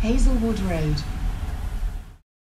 Hazelwood Road.